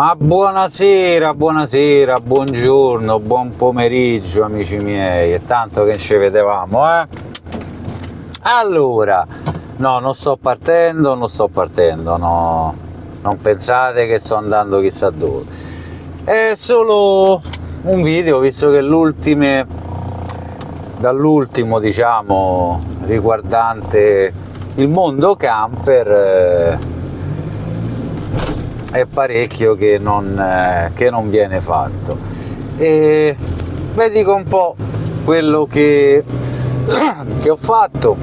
Ma buonasera, buonasera, buongiorno, buon pomeriggio amici miei, è tanto che ci vedevamo, eh? Allora, no, non sto partendo, non sto partendo, no, non pensate che sto andando chissà dove. È solo un video, visto che l'ultime, dall'ultimo diciamo, riguardante il mondo camper, eh, è parecchio che non, eh, che non viene fatto. E vi dico un po' quello che, che ho fatto,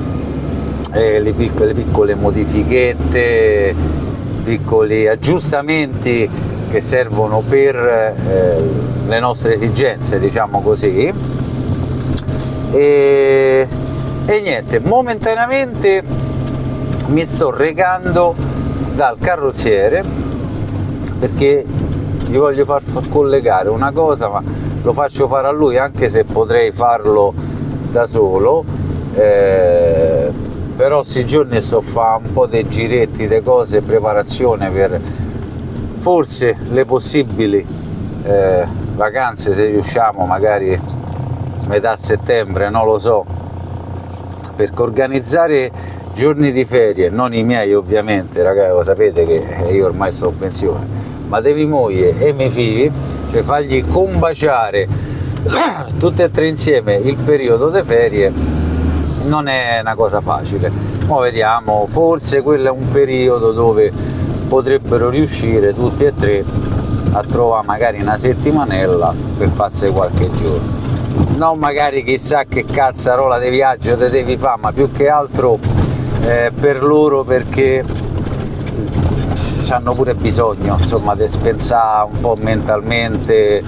eh, le, piccole, le piccole modifichette, piccoli aggiustamenti che servono per eh, le nostre esigenze, diciamo così. E, e niente, momentaneamente mi sto recando dal carrozziere perché gli voglio far collegare una cosa ma lo faccio fare a lui anche se potrei farlo da solo eh, però questi giorni sto a fare un po' dei giretti, di cose, preparazione per forse le possibili eh, vacanze se riusciamo magari metà settembre, non lo so. Perché organizzare giorni di ferie, non i miei ovviamente, ragazzi, lo sapete che io ormai sto in pensione, ma devi moglie e miei figli, cioè fargli combaciare tutte e tre insieme il periodo di ferie non è una cosa facile. Ora vediamo, forse quello è un periodo dove potrebbero riuscire tutti e tre a trovare magari una settimanella per farsi qualche giorno. Non magari chissà che cazzarola di viaggio te devi fare, ma più che altro eh, per loro perché hanno pure bisogno insomma di spensare un po' mentalmente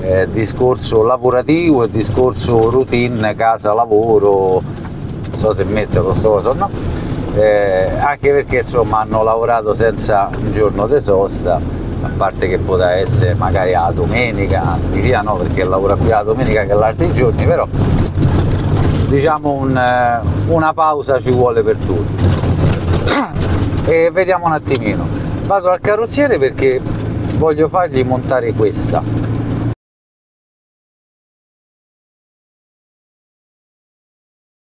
eh, discorso lavorativo e discorso routine casa lavoro non so se metto questo cosa o no. Eh, anche perché insomma hanno lavorato senza un giorno di sosta a parte che poteva essere magari la domenica mi via no perché lavora più la domenica che l'altri giorni però diciamo un, eh, una pausa ci vuole per tutti. E vediamo un attimino vado al carrozziere perché voglio fargli montare questa.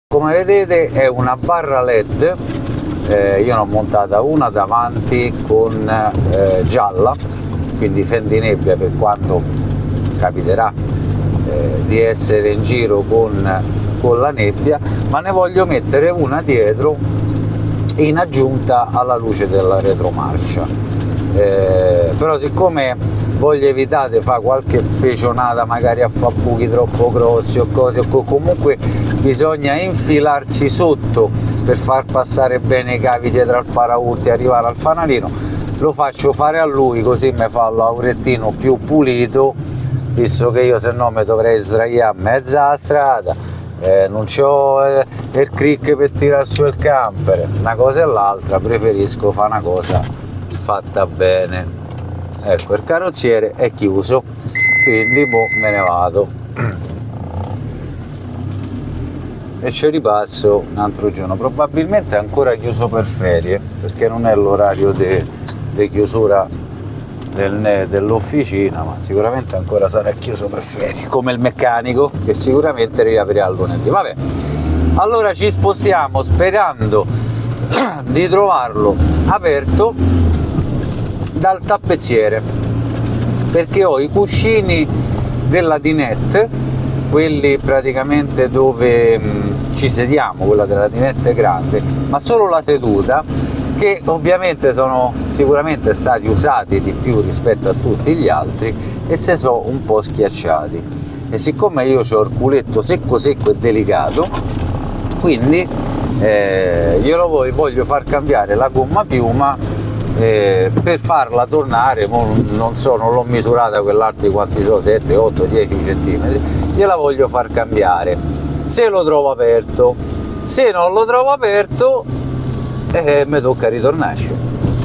Come vedete è una barra led eh, io ne ho montata una davanti con eh, gialla quindi fendinebbia per quando capiterà eh, di essere in giro con, con la nebbia ma ne voglio mettere una dietro in aggiunta alla luce della retromarcia. Eh, però siccome voglio evitare di fare qualche pecionata magari a fare buchi troppo grossi o cose o comunque bisogna infilarsi sotto per far passare bene i cavi dietro al paraurti e arrivare al fanalino. Lo faccio fare a lui così mi fa laurettino più pulito visto che io se no mi dovrei sdraiare a mezza strada eh, non ho eh, il crick per tirare su il camper, una cosa e l'altra preferisco fare una cosa fatta bene. Ecco, il carrozziere è chiuso, quindi boh, me ne vado. E ci ripasso un altro giorno, probabilmente ancora chiuso per ferie, perché non è l'orario di chiusura del, dell'officina, ma sicuramente ancora sarà chiuso per ferie, come il meccanico che sicuramente riaprirà lunedì. Vabbè, allora ci spostiamo sperando di trovarlo aperto dal tappezziere perché ho i cuscini della dinette quelli praticamente dove mh, ci sediamo quella della dinette grande ma solo la seduta che ovviamente sono sicuramente stati usati di più rispetto a tutti gli altri e se sono un po' schiacciati. E siccome io ho il culetto secco secco e delicato quindi eh, glielo voglio far cambiare la gomma piuma eh, per farla tornare non so non l'ho misurata quell'altro quanti sono 7 8 10 cm gliela voglio far cambiare. Se lo trovo aperto. Se non lo trovo aperto e mi tocca ritornarci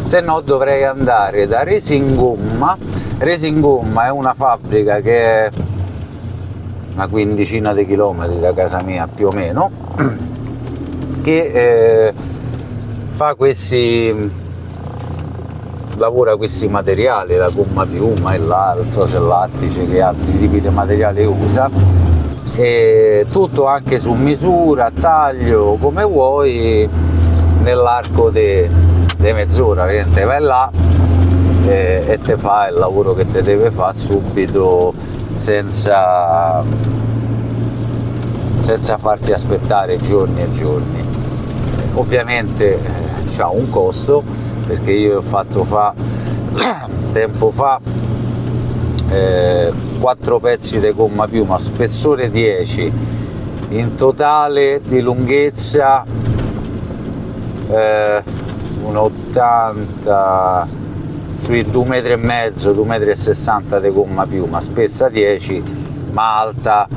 se no dovrei andare da Resingomma Resingomma è una fabbrica che è una quindicina di chilometri da casa mia più o meno che eh, fa questi lavora questi materiali, la gomma piuma, il l'altro, se lattice, che altri tipi di materiali usa. E tutto anche su misura, taglio, come vuoi, nell'arco di mezz'ora, ovviamente vai là e, e te fa il lavoro che te deve fare subito senza, senza farti aspettare giorni e giorni. Ovviamente eh, ha un costo perché io ho fatto fa tempo fa eh, 4 pezzi di gomma piuma, spessore 10, in totale di lunghezza eh, un 80 sui 2 metri e mezzo, 2 metri e 60 di gomma piuma, spessa 10 ma alta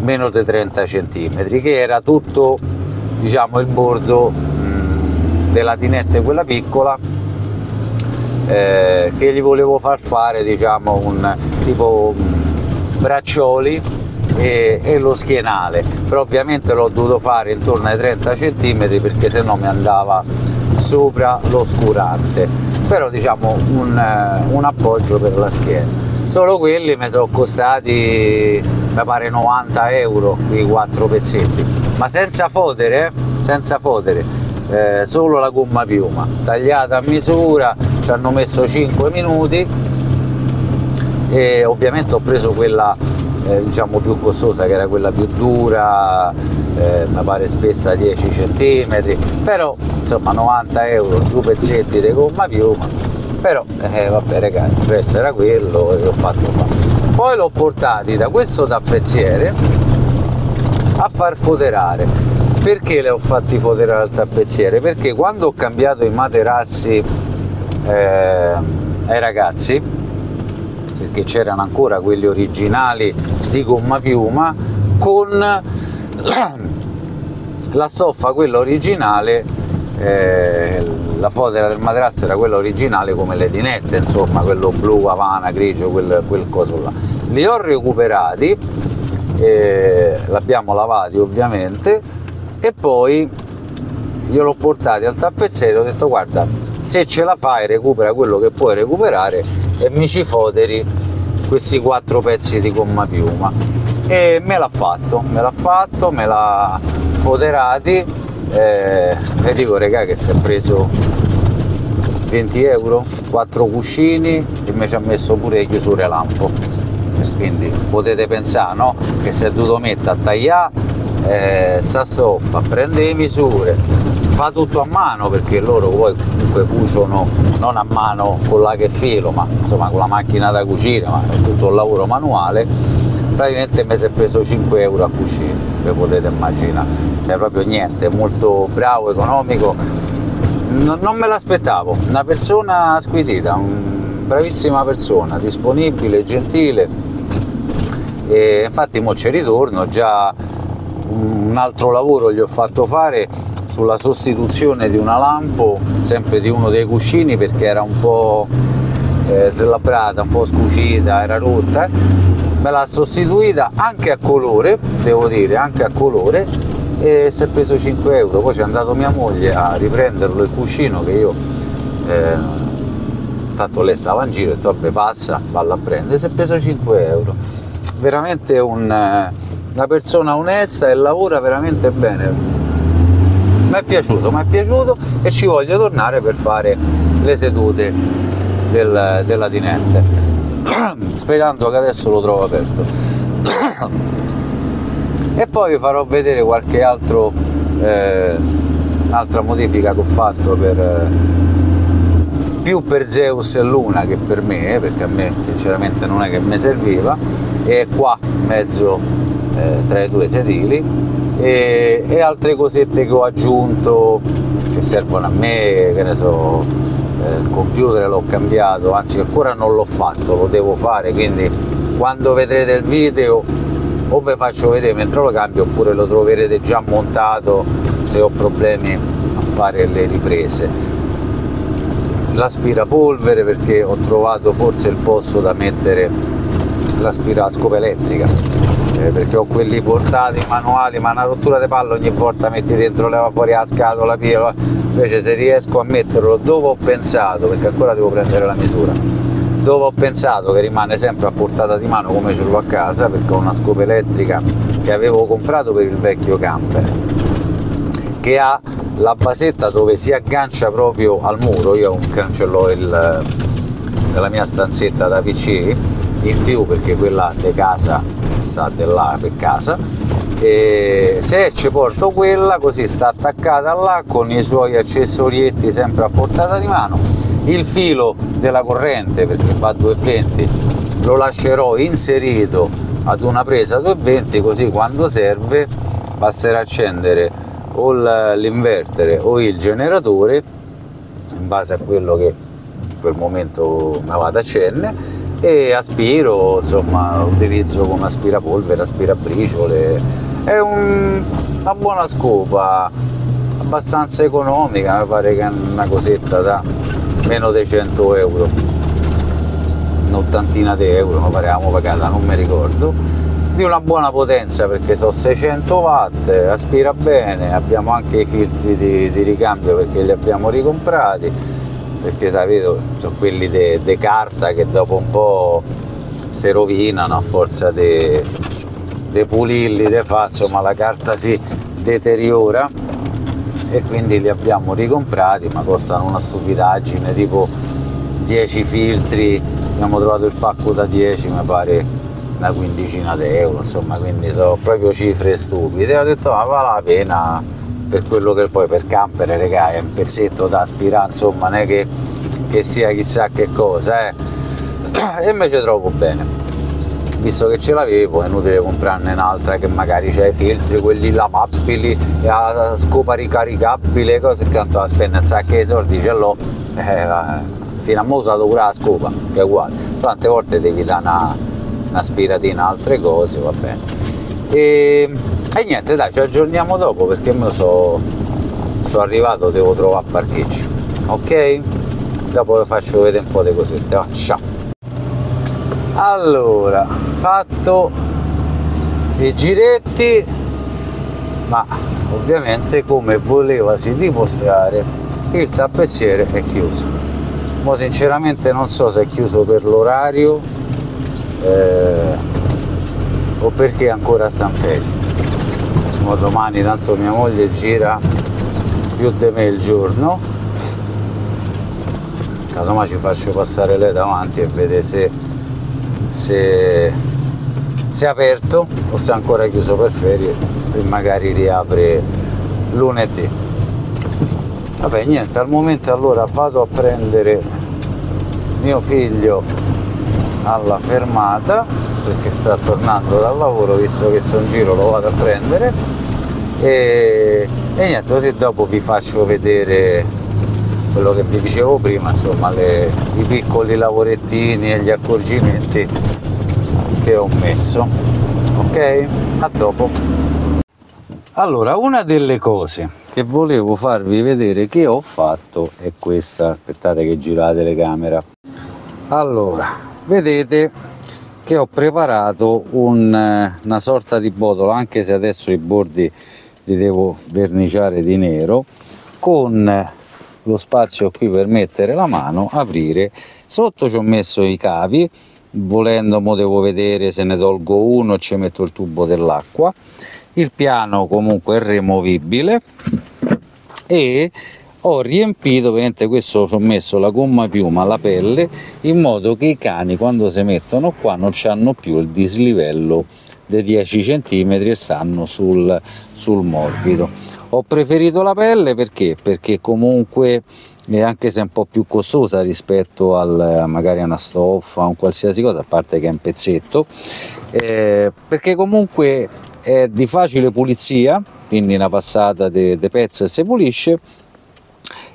meno di 30 cm che era tutto diciamo il bordo della tinette quella piccola eh, che gli volevo far fare diciamo un tipo braccioli e, e, lo schienale. Però ovviamente l'ho dovuto fare intorno ai 30 cm perché se no mi andava sopra l'oscurante. Però diciamo un, un appoggio per la schiena. Solo quelli mi sono costati mi pare 90 euro i quattro pezzetti. Ma senza fodere senza fodere eh, solo la gomma piuma. Tagliata a misura ci hanno messo 5 minuti e ovviamente ho preso quella eh, diciamo più costosa che era quella più dura eh, mi pare spessa 10 cm però insomma 90 euro due pezzetti di gomma piuma però eh, vabbè ragazzi il prezzo era quello e ho fatto fa poi l'ho portati da questo tappezziere a far foderare perché le ho fatti foderare al tappezziere? Perché quando ho cambiato i materassi eh, ai ragazzi, perché c'erano ancora quelli originali di gomma piuma, con la stoffa quella originale eh, la fodera del materasso era quella originale come le dinette insomma quello blu, avana, grigio quel, quel coso là. Li ho recuperati eh, l'abbiamo lavati ovviamente e poi io l'ho portato al tappezzerio e ho detto guarda se ce la fai recupera quello che puoi recuperare e mi ci foderi questi quattro pezzi di gomma piuma e me l'ha fatto me l'ha fatto me l'ha foderati eh, e dico regà che si è preso 20 euro 4 cuscini e mi ci ha messo pure le chiusure lampo quindi potete pensare no? che si è dovuto mettere a tagliare eh, sta stoffa, prende le misure, fa tutto a mano perché loro poi comunque cuciono non a mano con la che filo, ma insomma con la macchina da cucire, ma è tutto un lavoro manuale, praticamente mi si è preso 5 euro a cucire, ve potete immaginare, è proprio niente, molto bravo, economico, non, non me l'aspettavo, una persona squisita, un, bravissima persona, disponibile, gentile, e infatti mo ci ritorno già un altro lavoro gli ho fatto fare sulla sostituzione di una lampo, sempre di uno dei cuscini perché era un po' eh, slabbrata, un po' scucita, era rotta, me l'ha sostituita anche a colore, devo dire, anche a colore e si è preso 5 euro, poi c'è andato mia moglie a riprenderlo il cuscino che io eh, tanto lei stava in giro e detto passa, valla a prendere, si è preso 5 euro, veramente un... Eh, una persona onesta e lavora veramente bene. Mi è piaciuto, mi è piaciuto e ci voglio tornare per fare le sedute del, della dinette. Sperando che adesso lo trovo aperto. e poi vi farò vedere qualche altro, eh, altra modifica che ho fatto per, eh, più per Zeus e Luna che per me, perché a me sinceramente non è che mi serviva, e qua mezzo eh, tra i due sedili e, e, altre cosette che ho aggiunto che servono a me, che ne so, eh, il computer l'ho cambiato, anzi ancora non l'ho fatto, lo devo fare, quindi quando vedrete il video o vi faccio vedere mentre lo cambio oppure lo troverete già montato se ho problemi a fare le riprese. L'aspirapolvere perché ho trovato forse il posto da mettere l'aspirascopa elettrica eh, perché ho quelli portati manuali ma una rottura di palla ogni volta metti dentro leva fuori la scatola via invece se riesco a metterlo dove ho pensato perché ancora devo prendere la misura dove ho pensato che rimane sempre a portata di mano come ce l'ho a casa perché ho una scopa elettrica che avevo comprato per il vecchio camper che ha la basetta dove si aggancia proprio al muro. Io cancello il, nella mia stanzetta da pc in più perché quella di casa sta là per casa. E se ci porto quella così sta attaccata là con i suoi accessorietti sempre a portata di mano. Il filo della corrente perché va a 220 lo lascerò inserito ad una presa 220 così quando serve basterà accendere o l'invertere o il generatore in base a quello che in quel momento mi vado a accendere e aspiro, insomma, utilizzo come aspirapolvere, aspirabriciole. È un, una buona scopa, abbastanza economica, mi pare che è una cosetta da meno di 100 euro, un'ottantina di euro, mi parevamo pagata, non mi ricordo, di una buona potenza perché sono 600 watt, aspira bene, abbiamo anche i filtri di, di ricambio perché li abbiamo ricomprati perché sapete sono quelli di carta che dopo un po' si rovinano a forza di pulirli, di fa, insomma la carta si deteriora e quindi li abbiamo ricomprati ma costano una stupidaggine tipo 10 filtri abbiamo trovato il pacco da 10 mi pare una quindicina di euro insomma quindi sono proprio cifre stupide. Ho detto ma vale la pena per quello che poi per camper regà è un pezzetto da aspirare insomma non è che, che sia chissà che cosa eh. e invece trovo bene. Visto che ce l'avevo è inutile comprarne un'altra che magari c'è i filtri quelli lavabili la scopa ricaricabile cose che tanto la spende un sacco di soldi ce l'ho eh, fino a mo' usato pure la scopa che è uguale. Tante volte devi dare una, una spiratina altre cose va bene. E e niente dai ci aggiorniamo dopo perché me so, sono arrivato devo trovare parcheggio ok? Dopo vi faccio vedere un po' di cosette oh, ciao. Allora fatto i giretti ma ovviamente come volevasi dimostrare il tappezziere è chiuso. Ma sinceramente non so se è chiuso per l'orario eh, o perché ancora sta in ferie ma domani tanto mia moglie gira più di me il giorno. Casomai ci faccio passare lei davanti e vede se, se, se è aperto o se è ancora chiuso per ferie e magari riapre lunedì. Vabbè niente al momento allora vado a prendere mio figlio alla fermata perché sta tornando dal lavoro visto che sono in giro lo vado a prendere. E, e niente così dopo vi faccio vedere quello che vi dicevo prima insomma le, i piccoli lavorettini e gli accorgimenti che ho messo. Ok? A dopo. Allora una delle cose che volevo farvi vedere che ho fatto è questa. Aspettate che giro la telecamera. Allora vedete che ho preparato un, eh, una sorta di botola anche se adesso i bordi li devo verniciare di nero con lo spazio qui per mettere la mano aprire. Sotto ci ho messo i cavi volendo mo devo vedere se ne tolgo uno ci metto il tubo dell'acqua. Il piano comunque è removibile e ho riempito ovviamente questo ci ho messo la gomma piuma la pelle in modo che i cani quando si mettono qua non hanno più il dislivello dei 10 cm e stanno sul, sul morbido. Ho preferito la pelle perché? Perché comunque anche se è un po' più costosa rispetto al magari a una stoffa o un qualsiasi cosa a parte che è un pezzetto. Eh, perché comunque è di facile pulizia quindi una passata di pezzo e si pulisce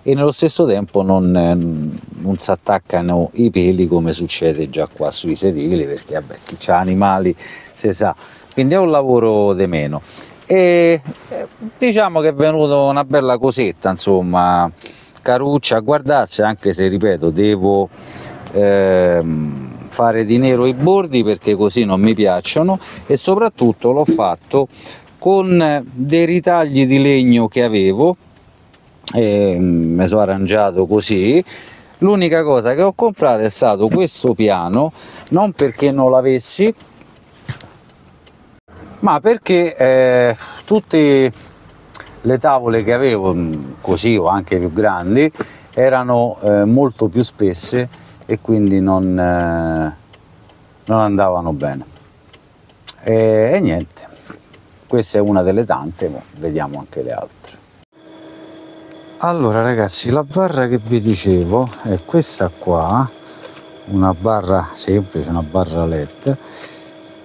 e nello stesso tempo non, eh, non si attaccano i peli come succede già qua sui sedili perché vabbè, chi ha animali si sa. Quindi è un lavoro di meno. E eh, diciamo che è venuta una bella cosetta insomma. Caruccia a guardarsi anche se ripeto devo ehm, fare di nero i bordi perché così non mi piacciono. E soprattutto l'ho fatto con dei ritagli di legno che avevo e mi sono arrangiato così. L'unica cosa che ho comprato è stato questo piano non perché non l'avessi ma perché eh, tutte le tavole che avevo così o anche più grandi erano eh, molto più spesse e quindi non, eh, non andavano bene. E, e, niente. Questa è una delle tante vediamo anche le altre allora ragazzi la barra che vi dicevo è questa qua una barra semplice una barra led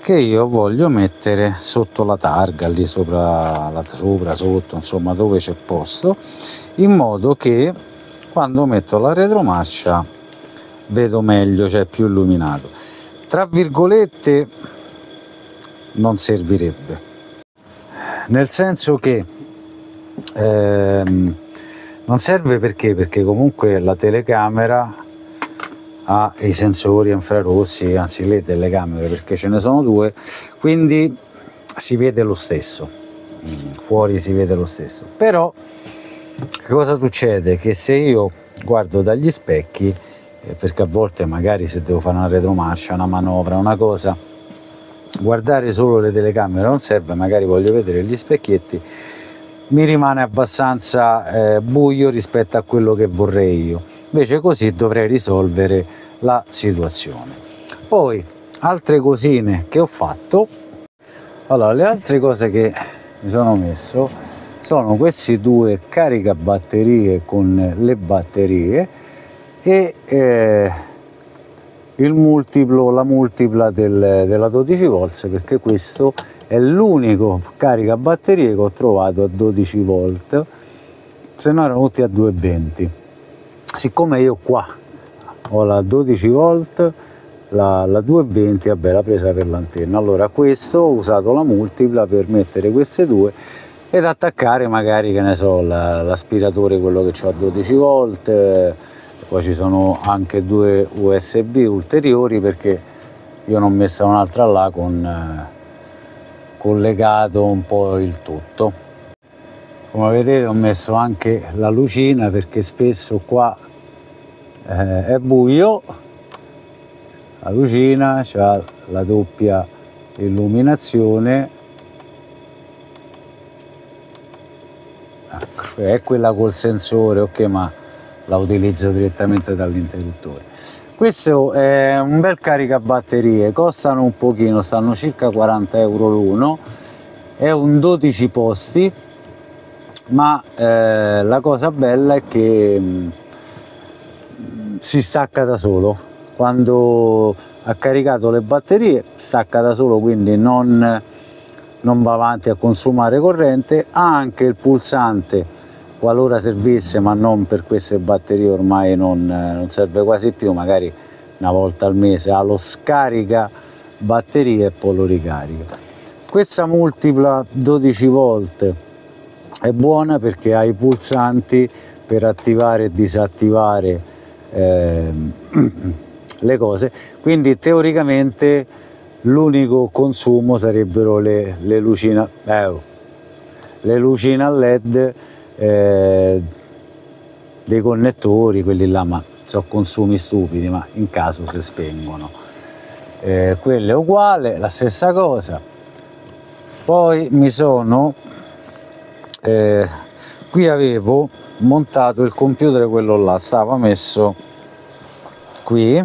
che io voglio mettere sotto la targa lì sopra, la, sopra sotto insomma dove c'è posto in modo che quando metto la retromarcia vedo meglio cioè più illuminato. Tra virgolette non servirebbe. Nel senso che ehm, non serve perché perché comunque la telecamera ha i sensori infrarossi, anzi le telecamere perché ce ne sono due, quindi si vede lo stesso, mm, fuori si vede lo stesso. Però cosa succede? Che se io guardo dagli specchi, eh, perché a volte magari se devo fare una retromarcia, una manovra, una cosa, guardare solo le telecamere non serve, magari voglio vedere gli specchietti, mi rimane abbastanza eh, buio rispetto a quello che vorrei io. Invece così dovrei risolvere la situazione. Poi altre cosine che ho fatto. Allora le altre cose che mi sono messo sono questi due caricabatterie con le batterie e eh, il multiplo, la multipla del, della 12 volts perché questo è l'unico caricabatterie che ho trovato a 12 volt se no erano tutti a 220 siccome io qua ho la 12 volt la, la 220 vabbè la presa per l'antenna. Allora questo ho usato la multipla per mettere queste due ed attaccare magari che ne so l'aspiratore la, quello che ho a 12 volt. Poi ci sono anche due usb ulteriori perché io ne ho messa un'altra là con eh, collegato un po' il tutto. Come vedete ho messo anche la lucina perché spesso qua eh, è buio. La lucina ha la doppia illuminazione. Ecco, è quella col sensore ok ma la utilizzo direttamente dall'interruttore questo è un bel caricabatterie costano un pochino stanno circa 40 euro l'uno è un 12 posti ma eh, la cosa bella è che mh, mm, si stacca da solo. Quando ha caricato le batterie stacca da solo quindi non, non va avanti a consumare corrente ha anche il pulsante qualora servisse ma non per queste batterie ormai non, non serve quasi più magari una volta al mese ha lo scarica batterie e poi lo ricarica. Questa multipla 12 volt è buona perché ha i pulsanti per attivare e disattivare eh, le cose. Quindi teoricamente l'unico consumo sarebbero le, le lucine eh, lucine a led eh, dei connettori quelli là ma sono consumi stupidi ma in caso si spengono. Eh, quello è uguale la stessa cosa. Poi mi sono eh, qui avevo montato il computer quello là stava messo qui.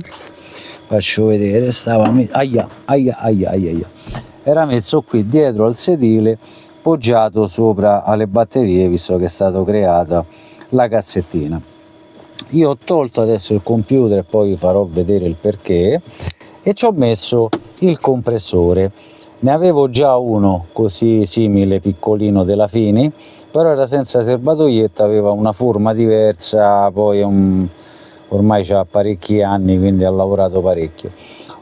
Faccio vedere stava messo aia, aia, aia, aia, aia. era messo qui dietro al sedile poggiato sopra alle batterie visto che è stata creata la cassettina. Io ho tolto adesso il computer e poi vi farò vedere il perché e ci ho messo il compressore. Ne avevo già uno così simile piccolino della Fini però era senza serbatoietta aveva una forma diversa poi un, ormai ha parecchi anni quindi ha lavorato parecchio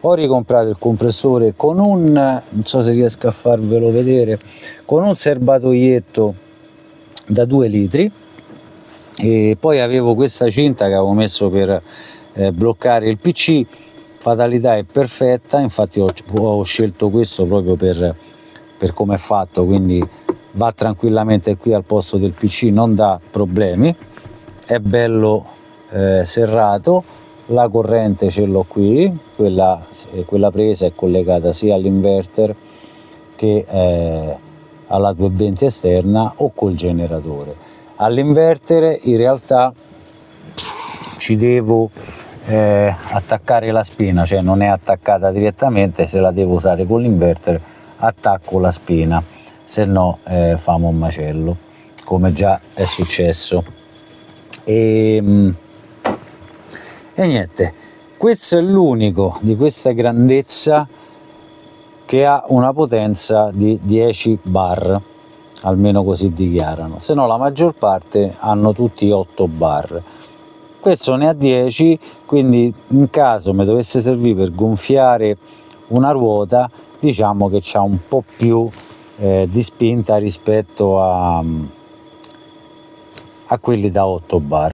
ho ricomprato il compressore con un non so se riesco a farvelo vedere con un serbatoietto da 2 litri. E poi avevo questa cinta che avevo messo per eh, bloccare il pc fatalità è perfetta infatti ho, ho scelto questo proprio per, per come è fatto quindi va tranquillamente qui al posto del pc non dà problemi. È bello eh, serrato la corrente ce l'ho qui quella, quella, presa è collegata sia all'inverter che eh, alla 220 esterna o col generatore all'inverter in realtà ci devo eh, attaccare la spina, cioè non è attaccata direttamente, se la devo usare con l'inverter attacco la spina, se no eh, famo un macello, come già è successo. E, ehm, e niente, questo è l'unico di questa grandezza che ha una potenza di 10 bar, almeno così dichiarano, se no la maggior parte hanno tutti 8 bar. Questo ne ha 10 quindi in caso mi dovesse servire per gonfiare una ruota diciamo che c'ha un po' più eh, di spinta rispetto a, a quelli da 8 bar